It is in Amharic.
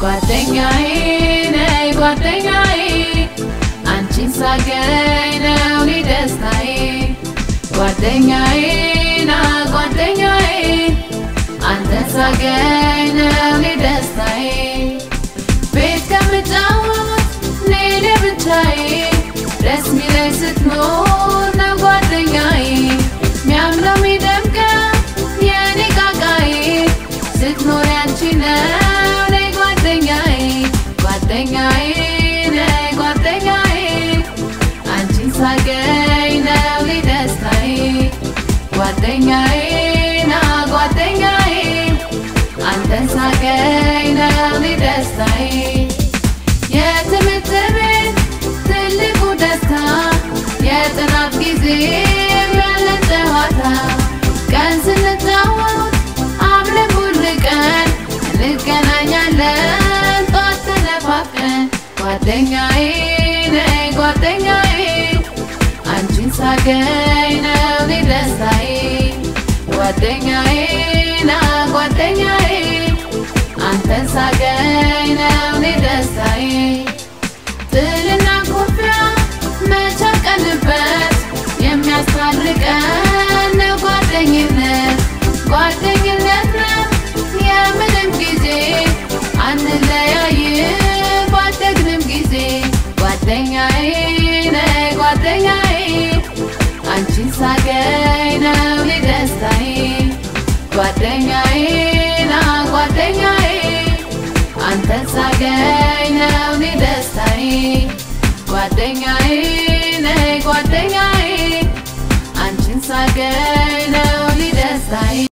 ጓደኛዬ ነይ ጓደኛዬ አንቺን ሳገኝ ነው እኔ ደስታዬ። ጓደኛዬ ና ጓደኛዬ አንተን ሳገኝ ነው እኔ ደስታዬ። ቤት ከምጫወት ኔኔ ብቻዬ ደስ ሚለኝ ስትኖር ጓደኛዬ ና ጓደኛዬ አንተን ሳገኝ ነው ትልቁ ደስታ የጥናት ጊዜ ያለን ጨዋታ። ቀን ስንጫወት አብረን ሁል ቀን ጓደኛዬ አንቺን ሳገኝ ጓደኛዬ ና ጓደኛዬ አንተን ሳገኝ ነው እኔ ደስታዬ። ጥልና ኩርፊያ መቻቀንበት የሚያስታርቀን ነው ጓደኝነት። ጓደኝነት ነው የምንም ጊዜ አንለያይም ባደግንም ጊዜ። ጓደኛዬ ነይ ጓደኛዬ አንቺን ሳገኝ ጓደኛዬ ና አንተን ሳገኝ ነው እኔ ደስታዬ። ጓደኛዬ